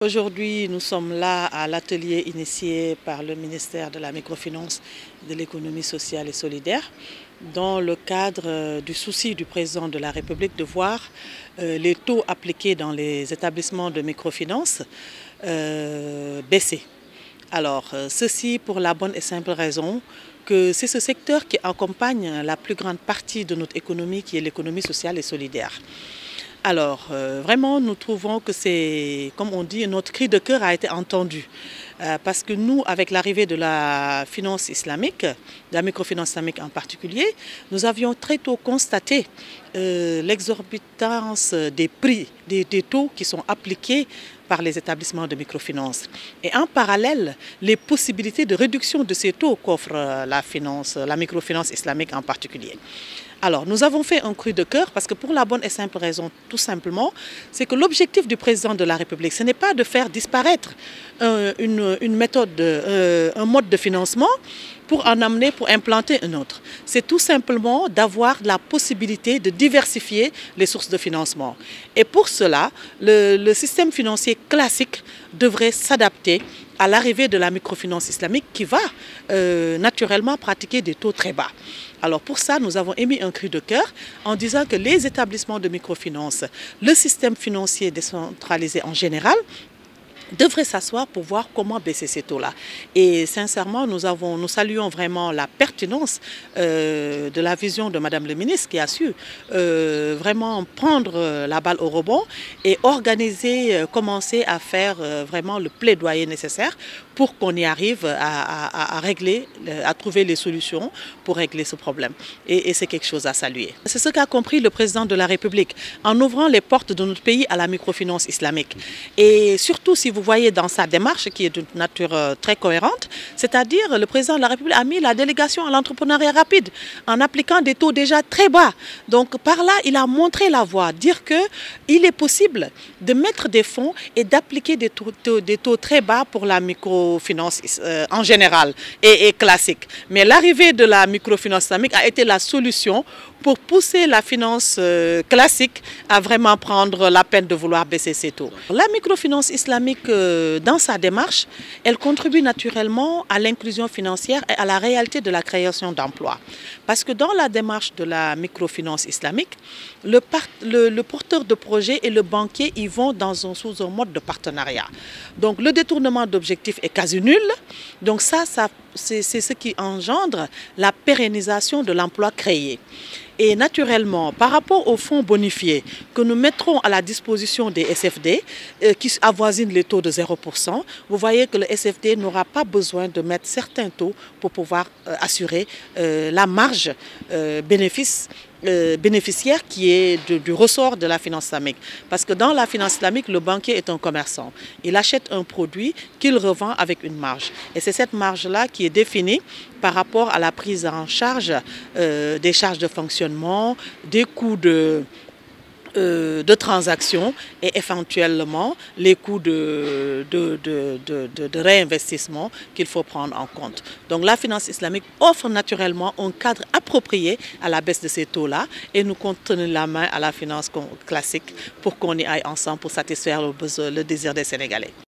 Aujourd'hui, nous sommes là à l'atelier initié par le ministère de la Microfinance de l'économie sociale et solidaire dans le cadre du souci du président de la République de voir les taux appliqués dans les établissements de microfinance euh, baisser. Alors, ceci pour la bonne et simple raison que c'est ce secteur qui accompagne la plus grande partie de notre économie qui est l'économie sociale et solidaire. Alors, euh, vraiment, nous trouvons que c'est, comme on dit, notre cri de cœur a été entendu. Euh, parce que nous, avec l'arrivée de la finance islamique, de la microfinance islamique en particulier, nous avions très tôt constaté euh, l'exorbitance des prix, des, taux qui sont appliqués par les établissements de microfinance. Et en parallèle, les possibilités de réduction de ces taux qu'offre la finance, la microfinance islamique en particulier. Alors, nous avons fait un cri de cœur parce que pour la bonne et simple raison, tout simplement, c'est que l'objectif du président de la République, ce n'est pas de faire disparaître euh, une, une, méthode, euh, un mode de financement pour en amener, pour implanter un autre. C'est tout simplement d'avoir la possibilité de diversifier les sources de financement. Et pour cela, le, le système financier classique devrait s'adapter à l'arrivée de la microfinance islamique qui va euh, naturellement pratiquer des taux très bas. Alors pour ça, nous avons émis un cri de cœur en disant que les établissements de microfinance, le système financier décentralisé en général, devrait s'asseoir pour voir comment baisser ces taux-là. Et sincèrement, nous, saluons vraiment la pertinence euh, de la vision de Madame le ministre qui a su euh, vraiment prendre la balle au rebond et organiser, euh, commencer à faire euh, vraiment le plaidoyer nécessaire pour qu'on y arrive à, régler, à trouver les solutions pour régler ce problème. Et, et c'est quelque chose à saluer. C'est ce qu'a compris le président de la République en ouvrant les portes de notre pays à la microfinance islamique. Et surtout, si vous voyez dans sa démarche, qui est d'une nature très cohérente, c'est-à-dire le président de la République a mis la délégation à l'entrepreneuriat rapide en appliquant des taux déjà très bas. Donc par là, il a montré la voie, dire qu'il est possible de mettre des fonds et d'appliquer des taux, taux, des taux très bas pour la microfinance euh, en général et, et classique. Mais l'arrivée de la microfinance islamique a été la solution pour pousser la finance euh, classique à vraiment prendre la peine de vouloir baisser ses taux. La microfinance islamique, euh, dans sa démarche, elle contribue naturellement à l'inclusion financière et à la réalité de la création d'emplois. Parce que dans la démarche de la microfinance islamique, le, porteur de projet et le banquier y vont dans un, sous un mode de partenariat. Donc le détournement d'objectifs est quasi nul. Donc ça, ça c'est ce qui engendre la pérennisation de l'emploi créé. Et naturellement, par rapport aux fonds bonifiés que nous mettrons à la disposition des SFD, euh, qui avoisinent les taux de 0%, vous voyez que le SFD n'aura pas besoin de mettre certains taux pour pouvoir euh, assurer euh, la marge bénéfice bénéficiaire qui est du ressort de la finance islamique. Parce que dans la finance islamique, le banquier est un commerçant. Il achète un produit qu'il revend avec une marge. Et c'est cette marge-là qui est définie par rapport à la prise en charge euh, des charges de fonctionnement, des coûts de euh, de transactions et éventuellement les coûts de, de, de, réinvestissement qu'il faut prendre en compte. Donc la finance islamique offre naturellement un cadre approprié à la baisse de ces taux-là et nous comptons la main à la finance classique pour qu'on y aille ensemble pour satisfaire le, besoin, le désir des Sénégalais.